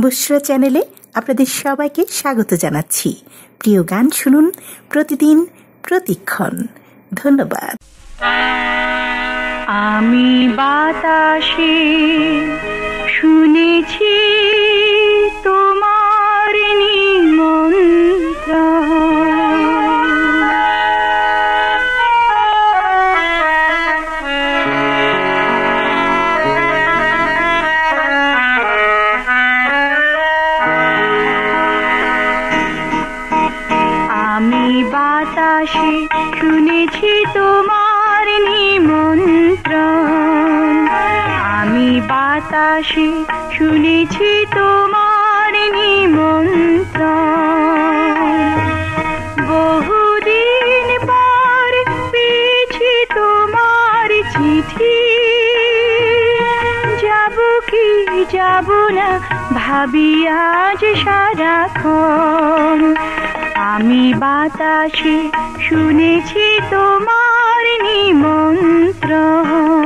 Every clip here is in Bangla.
বুসরা চ্যানেলে আপনাদের সবাইকে স্বাগত জানাচ্ছি। প্রিয় গান শুনুন প্রতিদিন প্রতিক্ষণ। ধন্যবাদ। আমি বাতাসে শুনেছি বাতাসে শুনেছি তোমার নিমন্ত্রণ। আমি বাতাসে শুনেছি তোমার নিমন্ত্রণ। বহুদিন পর পেয়েছি তোমার চিঠি। যাব কি যাব না, ভাবি আজ সারাক্ষণ। আমি বাতাসে শুনেছি তোমার খুশির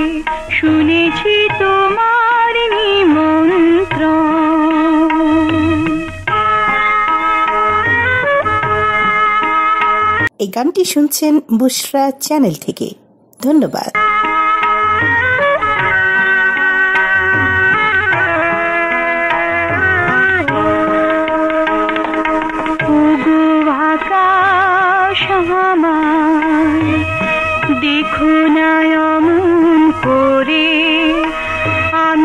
বাতাসে শুনেছি তোমার নিমন্ত্র এই গানটি শুনছেন বুসরা চ্যানেল থেকে। ধন্যবাদ।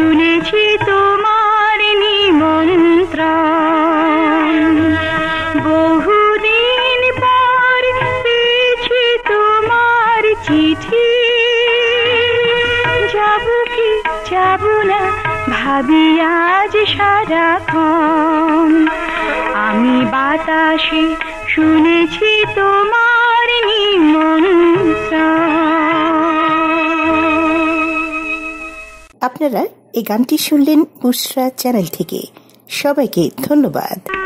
শুনেছি তোমার নিমন্ত্রণ। বহুদিন পর পেয়েছি তোমার চিঠি। যাব কি যাব না ভাবি আজ সারাক্ষণ। বাতাসে শুনেছি তোমার আপনারা এই গানটি শুনলেন বুসরা চ্যানেল থেকে। সবাইকে ধন্যবাদ।